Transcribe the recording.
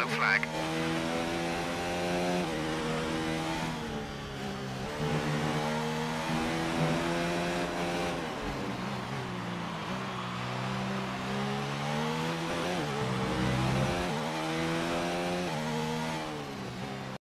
Yellow flag.